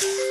you